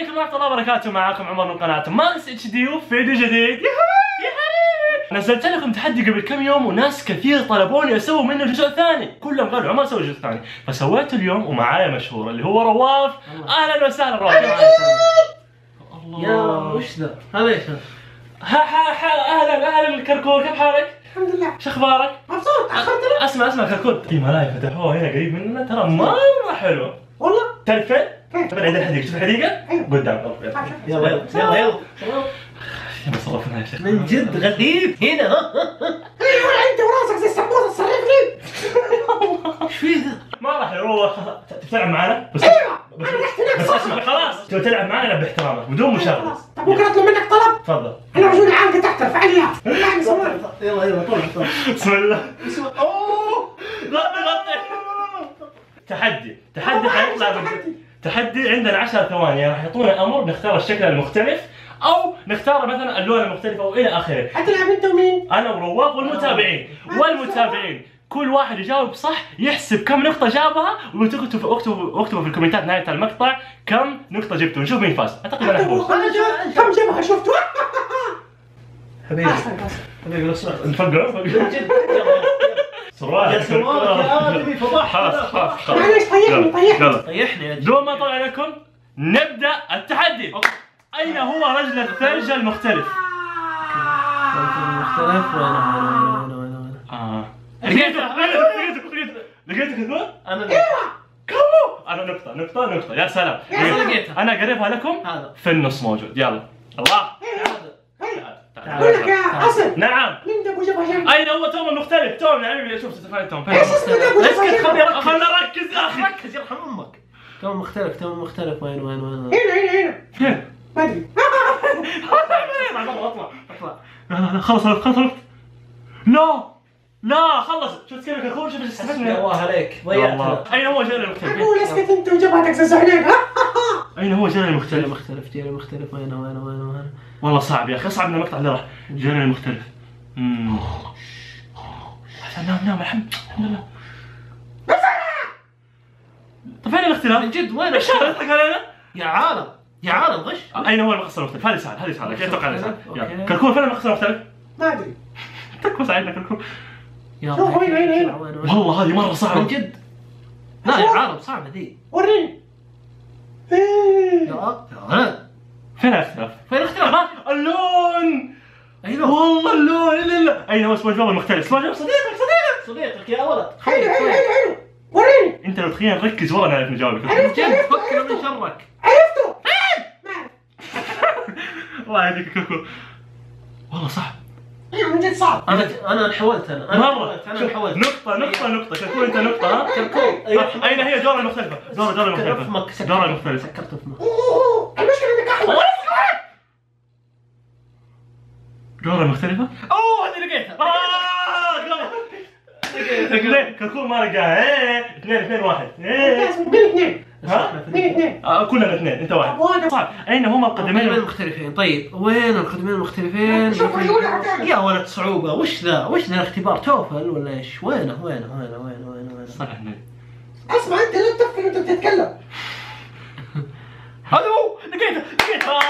عليكم ورحمة الله وبركاته. معاكم عمر من قناه ماكس HD وفيديو جديد. يا حبيبي نزلت لكم تحدي قبل كم يوم وناس كثير طلبوني أسوي منه جزء ثاني. كلهم قالوا عمر سوي جزء ثاني. فسويته اليوم ومعايا مشهور اللي هو رواف. أهلا وسهلا رواف. يا وش ذا؟ هذا إيش؟ ها ها ها أهلا أهلا الكركور كيف حالك؟ الحمد لله. شو أخبارك؟ مبسوط. اخر مرة أسمع أسمع كركور في ملاهي فتحوها هنا قريب مننا. ترى مرة حلوة. والله؟ تعرف طبعا عند الحديقة شوف الحديقة؟ أيوة. قدام. يلا يلا يلا يلا. يلا صرفنا يا شيخ من جد غثيث هنا. أيوه أنت وراسك زي السموسه تصرفني إيش في ذا؟ ما راح يروح. تلعب معنا بس أيوه. أنا رحت هناك بس اسمع خلاص. تبغى تلعب معنا باحترامك بدون مشاغبه خلاص. طب ممكن اطلب منك طلب؟ تفضل. أنا رجولي عالقة تحت ارفعني إياها. يلا يلا طلع طلع. بسم الله. أوه! غطي غطي تحدي تحدي حيطلع تحدي عندنا 10 ثواني راح يعطونا أمر نختار الشكل المختلف أو نختار مثلا اللون المختلف أو إلى آخره. حتلعب أنت ومين؟ أنا ورواف والمتابعين. والمتابعين. كل واحد يجاوب صح يحسب كم نقطة جابها وتكتبوا اكتبوا اكتبوا في الكومنتات نهاية المقطع كم نقطة جبتوا. نشوف مين فاز. أعتقد أنا جا- كم جبهه شفته؟ حبيبي. حبيبي لو سمحت. يلا سرعة يا آدمي فضحت خلاص خلاص خلاص معليش طيحني طيحني. طيحني يا دون ما اطول عليكم نبدأ التحدي. أين هو رجل الثلج المختلف؟ مختلف وين وين وين وين آه لقيته. لقيته لقيته لقيته أنا كمو. أنا نقطة نقطة نقطة. يا سلام. أنا قريبها لكم هذا. في النص موجود. يلا. الله. تعال، أقول لك يا. حسن. نعم. مين ده ابو جبهه؟ اين هو توم المختلف توم يا حبيبي شوف تتفاعل توم. إيش اسمه ده ابو اسكت جبهه خليني جنبي؟ اركز خلنا نركز يا أخي. ركز يرحم أمك. تو مختلف تو مختلف. وين وين وين هنا هنا هنا. فين؟ ما ادري اطلع اطلع خلص خلص خلص. لا لا خلص. شفت كيف يا أخوي شوف إيش استفدنا الله عليك. ضيعتنا اين هو جيل المختلف؟ أقول اسكت أنت وجبهتك زعنيق أين هو جيل جيل المختلف؟ مختلف جيل مختلف وين وين وين وين؟ والله صعب يا أخي أصعب من المقطع اللي راح. جيل المختلف. امم عشان نام نام الحمد الحمد لله. طيب فين الاختلاف؟ من جد وين إيش هذا؟ علينا؟ يا عالم يا عالم غش. أين هو المقص المختلف؟ هذه سهل هذه سهل أتوقع هذه سهل. كركور فين المقص المختلف؟ ما أدري. تكفى ساعدنا كركور يا شوف وين- وين- وين؟ والله هذه مرة من صعبه جد. لا يا عالم صعبة ذي. وريني. إيه. فين الاختلاف؟ فين الاختلاف؟ ها؟ اللون! أيوه والله اللون. لا اين هو سبونج بوب المختلف؟ سبونج بوب صديقك صديقك. صديقك يا ولد. حلو حلو. حلو حلو. وريني. أنت لو تخيل نركز والله نعرف نجاوبك من عرفت جد عرفت فكر من شرك. عرفته. ما. الله يهديك كركور والله صح أيوه من جد صعب. أنا أنا حولت أنا أنا مرة. حولت أنا شوف، حولت نقطة نقطة. نقطة كركور أنت نقطة ها؟ كركور ها؟ أين هي؟ دورة المختلفة؟ دورة دورة سكر دورة المختلفة سكرت فمك المشكلة إنك أحمر. دورة المختلفة؟ أوه هذه لقيتها. آه اثنين. كركور ما لقاها إيه اثنين اثنين واحد. إيه. مين اثنين؟ ها؟ مين اثنين؟ آه، كلنا اثنين انت واحد. وأنا صعب أين هما القدمين؟ المختلفين. طيب وين القدمين المختلفين؟ شوف عتاقة. يا ولد صعوبة. وش ذا؟ وش ذا الاختبار؟ توفل ولا إيش؟ وينه؟ وينه؟ وينه؟ وينه؟ وينه؟ وينه؟ صح أسمع أنت لا تفكر أنت بتتكلم. هذا هو لقيته لقيته.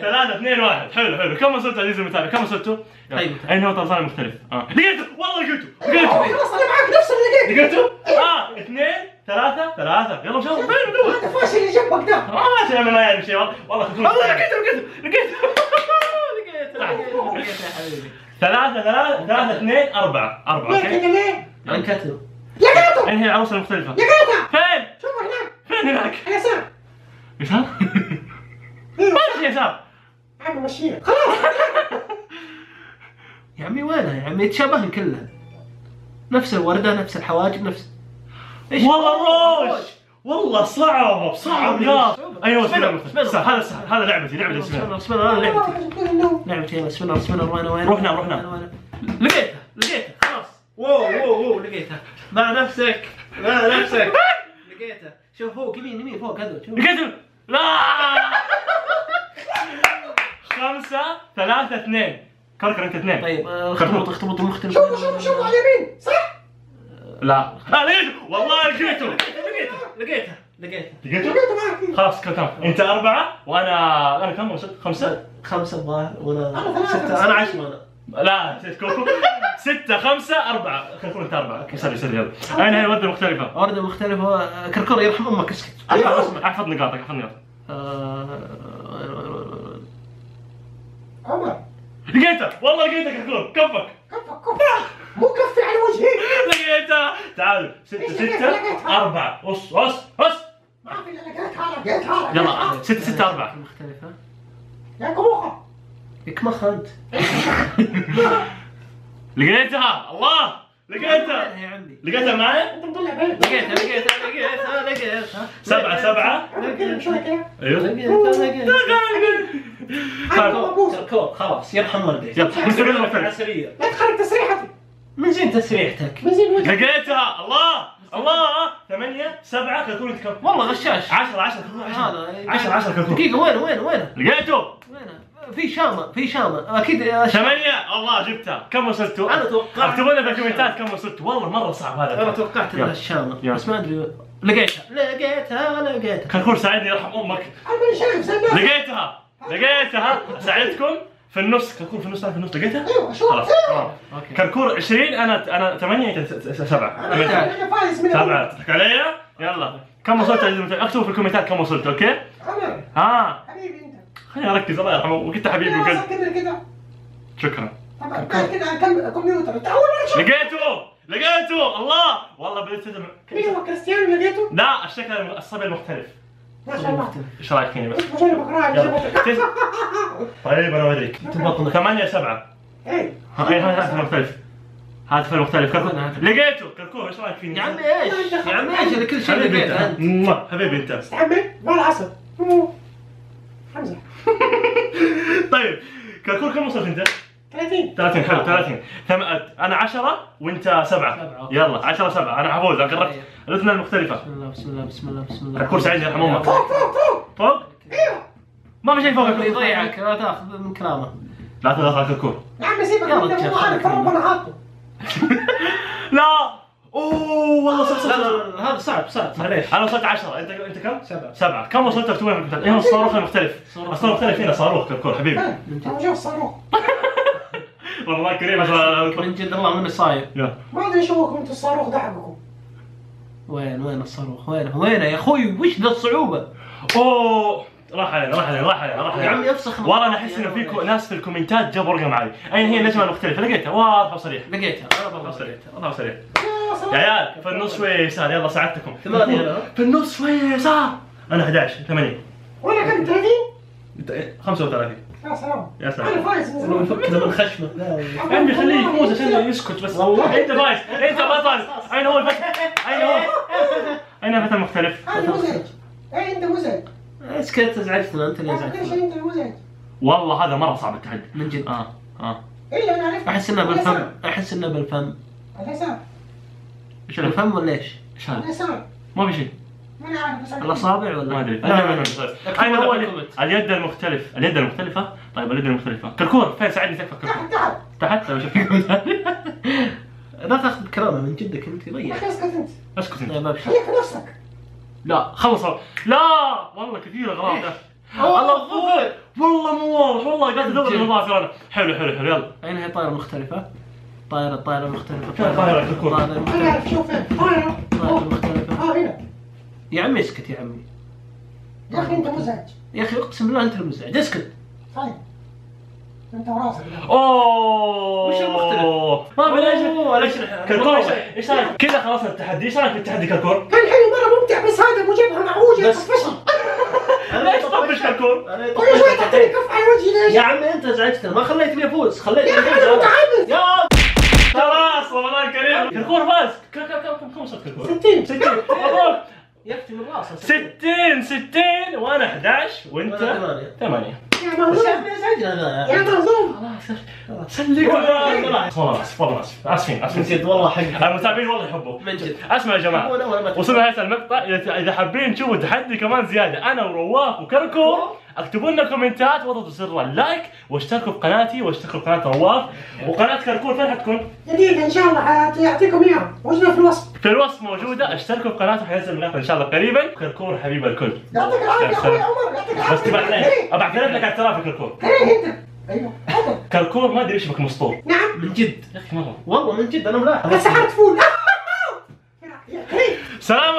ثلاثة اثنين واحد. حلو حلو. كم وصلت عزيزي المتابع؟ كم وصلتوا؟ يلا. طيب. أين هو طرزان المختلف؟ آه. لقيته والله لقيته لقيته خلاص أنا معك نفس اللي لقيت لقيته؟ آه. اثنين. ثلاثة ثلاثة. يلا شوف فين دور هذا فاشل اللي جنبك ده. ما ماشي أنا ما يعرف شيء. والله والله كنت والله لقيته لقيته لقيته. لقيته. لقيته يا حبيبي. ثلاثة ثلاثة ثلاثة اثنين أربعة. أربعة ليه أوكي؟ ليه؟ كتب لقيته. اين هي العروسة المختلفة؟ لقيتها فين؟ شوف هناك. فين هناك؟ اليسار يسار؟ أيوه ماشي يسار عم مشيها خلاص. يا عمي وينها يا عمي؟ يتشابهن كلها نفس الوردة نفس الحواجب نفس والله الروش والله صعب صعب يا. أيوه spinner، هذا سهل هذا لعبتي لعبتي spinner spinner أنا لعبتي لعبتي يلا spinner spinner وين وين روح نام، روح نام. وين- وين؟ لقيتها لقيتها خلاص. واو واو واو لقيتها. مع نفسك مع نفسك. لقيتها. شوف فوق يمين يمين فوق هذا شوف. لقيته لا! خمسة ثلاثة اثنين. كركر انت اثنين. طيب آه، اختبط اختبط المختلف شوف شوف شوف على اليمين. صح؟ لا. لا لقيته والله لقيته. لقيتها لقيته لقيته؟ لقيته؟ معك. خلاص كم كم انت أربعة وأنا أنا كم وصلت خمسة؟ خمسة الظاهر وأنا. ستة. أنا عشرة. أنا لا نسيت كوكو. ستة خمسة أربعة. كركور أنت أربعة. سري سري يلا. أين هي الوردة المختلفة؟ وردة مختلفة. كركور يرحم أمك اسكت أحفظ نقاطك أحفظ نقاطك. عمر. لقيته. والله لقيته كركور كفك. كفك كفك. مو كفي على وجهي. لقيته تعالوا. ستة ستة أربعة. وص وص وص ما في إلا لقيتها لقيتها يلا ستة ستة أربعة. مختلفة. يا كموخة. يك مخ انت لقيتها. الله. لقيتها. لقيتها معي لقيتها لقيتها لقيتها لقيتها. سبعة سبعة. أيوه. لقيتها لقيتها. مبوس كركور خلاص يرحم والديك يلا. سريع لا تخرب تسريحتي من زين تسريحتك؟ من زين وجهك. لقيتها. الله! الله! ثمانية سبعة كركور أنت كم؟ والله غشاش. عشرة عشرة كركور عشرة. هذا عشرة عشرة كركور دقيقة وين وين وين؟ لقيته. وين؟ في شامة في شامة. أكيد يا ش- ثمانية. الله جبتها. كم وصلتوا؟ أنا توقعت- اكتبوا لنا في ال comments كم وصلتوا. والله مرة صعب هذا. أنا توقعت إنها. الشامة. بس ما أدري. لقيتها. لقيتها لقيتها. كركور ساعدني يرحم أمك. أنا شايف لقيتها. لقيتها. ساعدتكم في النص كركور في النص أنا في النص لقيتها؟ أيوه شوف خلاص. تمام okay. كركور 20 أنا أنا 8 أنت س- س- سبعة. أنا فايز من سبعة. تضحك علي؟ يلا. كم وصلت؟ اكتبوا في ال comments كم وصلت okay؟ عمر ها حبيبي أنت. خليني أركز الله يرحمه. وقلت حبيبي وقلت شكرا. طبعا. كده على كم- كمبيوتر. انت أول مرة تشوف. لقيته! لقيته! الله! والله بديت مين هو كريستيانو لقيته؟ لا الشكل الصبي المختلف إيش رأيك فيني بس؟ طيب أنا ما ادري تبطنك ثمانية سبعة. إيه. ها إيه، هذا هذا مختلف. هذا فيلم مختلف. كركور. لقيته. كركور إيش رأيك فيني؟ يا عمي إيش؟ يا عمي إيش؟ كل شيء حبيبي لقيته. أنت. حبيبي أنت. استحمل مع العصر مو. حمزة. طيب كركور كم وصلت أنت؟ 30 30 حلو 30 ثم... أنا 10 وأنت 7 سبعة. يلا 10 7 أنا حفوز أنا قربت. الاثنين المختلفة. بسم الله بسم الله بسم الله بسم الله. كركور سعيد يرحم أمك فوق فوق فوق. فوق؟ أيوه ما في شيء فوق اللي يضيعك لا تأخذ من كلامه لا تضغط على كركور يا عم سيبك أنت خليك. ربنا حاطه. لا! أوه والله صح صح هذا صعب صعب. معليش. أنا وصلت 10 أنت أنت كم؟ سبعة. 7 كم وصلت اكتبوا في الكتاب؟ هنا الصاروخ المختلف. صاروخ. الصاروخ المختلف. هنا صاروخ كركور حبيبي. جاب الصاروخ. والله كريم عشان من جد الله منه صاير ما أدري شوكم أنتم الصاروخ ده حقكم وين وين الصاروخ وين وين يا أخوي؟ وش ذا الصعوبة؟ أوه! راح علينا راح علينا راح علينا راح يا عمي علينا افسخ والله أنا أحس إنه في ناس في الكومنتات جابوا رقم عالي أين هي؟ النجمه المختلفه لقيتها. واضحة وصريحة. لقيتها. أنا واضحة والله وصريحة. لقيتها واضحة وصريحة. يا سلام يا عيال في النص شوي يسار. يلا ساعدتكم. ثمانية. في النص شوي يسار. أنا 11 8 وأنا كم 30 35 يا سلام. يا سلام. أنا فايز نفكنا من خشمه يا عمي خليه يفوز عشان يسكت بس. والله. أنت فايز. أنت بطل أين هو الفتى؟ أين هو؟ أين الفتى المختلف؟ أنا مزعج. إيه أنت مزعج. اسكت ازعجتنا أنت اللي ما كل شيء ازعجتنا أنت المزعج والله هذا مرة صعب التحدي. من جد. آه آه. إيه أنا عرفت. أحس إنه. بالفم. أحس إنه بالفم. اليسار إيش هذا؟ بالفم ولا إيش؟ إيش هذا؟ اليسار ما في شيء. ماني عارف بس الاصابع ولا؟ ما أدري. لا لا لا. اين هو في ال- الكومنت. اليد المختلف اليد المختلفة؟ طيب اليد المختلفة. كركور فين؟ ساعدني تكفى كركور تحت تحت. تحت؟ طيب. لا تاخذ كلامه من جدك أنت يا ضيع. أخي اسكت أنت. اسكت أنت. خليك نفسك لا خلص. لا! والله كثير أغراض؟ الله غفور والله مو واضح. والله قاعد أدور جد. المظافر أنا حلو حلو حلو. يلا. أين هي طائرة مختلفة؟ طائرة طائرة مختلفة. فين طائرة كركور؟ طائرة أنا مختلفة عارف شوف فين طايره طائرة آه مختلفة هنا. يا عمي اسكت يا عمي. يا أخي أنت مزعج. يا أخي أقسم بالله أنت المزعج. اسكت. طيب. انت وراسك. أوه. وش المختلف؟ ما بلاش كركور إيش رايك كذا خلصنا التحدي. إيش رايك في التحدي كركور؟ كان حلو مرة ممتع بس هذا جبهه معوجة بس- ليش تطفش كركور؟ كل شوي تعطيني. كف على وجهي ليش؟ يا عمي أنت ازعجتنا ما خليتني أفوز. خليتني يا أخي أفوز. أنا أنا. متحمس يا خلاص رمضان كريم. كركور فاز. كم كم كم وصلت كركور؟ 60 60 مبروك يكفي من راسه 60 60 وأنا 11 وأنت؟ وأنا ثمانية. 8 يا مهزوم يا مهزوم سلك والله اسف والله اسف اسفين اسفين جد. والله حق المتابعين والله يحبوك من جد أسمع يا جماعة. وصلنا لهذا المقطع إذا حابين تشوفوا تحدي كمان زيادة. أنا ورواف وكركور اكتبوا لنا comments واضغطوا زر ال like واشتركوا في قناتي واشتركوا في قناة رواف وقناة كركور فين حتكون؟ جديد إن شاء الله حت- يعطيكم اياهم وجدوا في الوصف. في الوصف موجودة. اشتركوا في قناته حينزل مقاطع إن شاء الله قريبا. كركور حبيب الكل. يعطيك العافية يا أخوي. عمر يعطيك العافية. بس تبعت لي أبعث لك اعتراف يا كركور إيه، إنت. أيوه. كركور ما أدري إيش بك مسطور نعم. من جد. يا أخي مرة. والله من جد أنا ملاحظ. سحرت فول. سلام